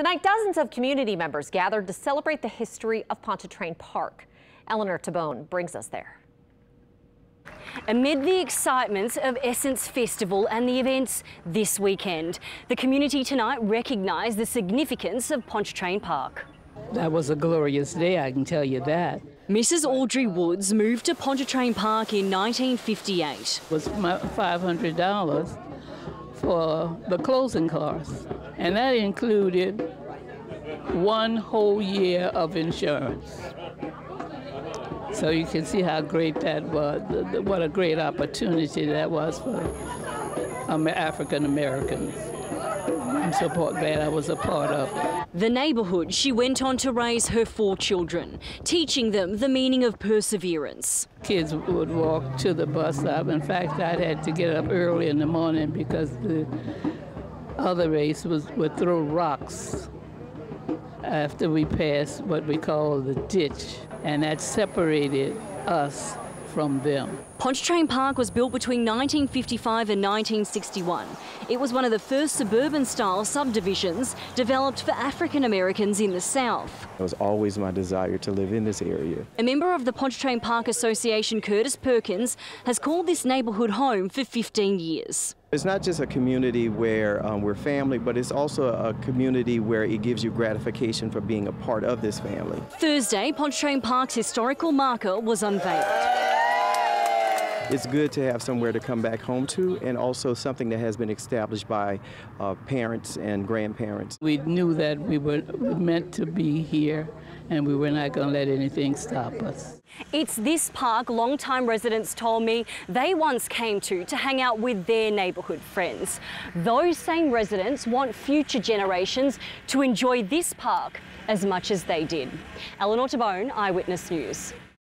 Tonight, dozens of community members gathered to celebrate the history of Pontchartrain Park. Eleanor Tabone brings us there. Amid the excitements of Essence Festival and the events this weekend, the community tonight recognised the significance of Pontchartrain Park. That was a glorious day, I can tell you that. Mrs. Audrey Woods moved to Pontchartrain Park in 1958. It was $500 for the closing costs, and that included one whole year of insurance. So you can see how great that was, what a great opportunity that was for African Americans. I'm so glad I was a part of. The neighbourhood she went on to raise her four children, teaching them the meaning of perseverance. Kids would walk to the bus stop. In fact, I had to get up early in the morning because the other race was would throw rocks after we passed what we call the ditch, and that separated us from them. Pontchartrain Park was built between 1955 and 1961. It was one of the first suburban-style subdivisions developed for African Americans in the South. It was always my desire to live in this area. A member of the Pontchartrain Park Association, Curtis Perkins, has called this neighbourhood home for 15 years. It's not just a community where um, we're family, but it's also a community where it gives you gratification for being a part of this family. Thursday, Pontchartrain Park's historical marker was unveiled it's good to have somewhere to come back home to and also something that has been established by uh, parents and grandparents. We knew that we were meant to be here and we were not going to let anything stop us. It's this park long-time residents told me they once came to to hang out with their neighbourhood friends. Those same residents want future generations to enjoy this park as much as they did. Eleanor Tabone, Eyewitness News.